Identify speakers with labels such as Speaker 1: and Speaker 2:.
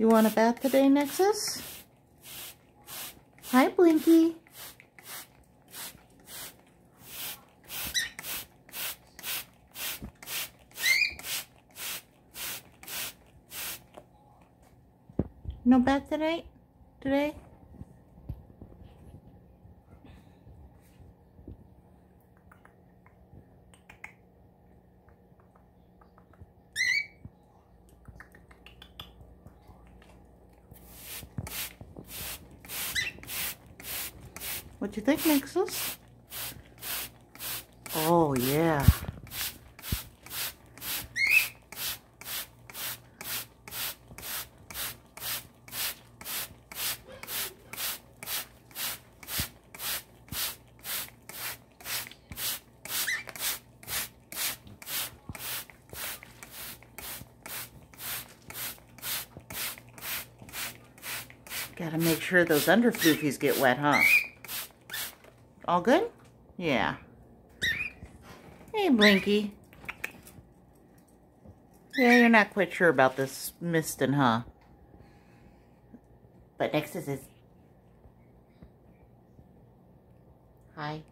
Speaker 1: You want a bath today, Nexus? Hi, Blinky. No bath tonight? Today? What do you think, Nexus? Oh, yeah. Gotta make sure those under floofies get wet, huh? All good? Yeah. Hey, Blinky. Yeah, you're not quite sure about this misting, huh? But next is his... Hi.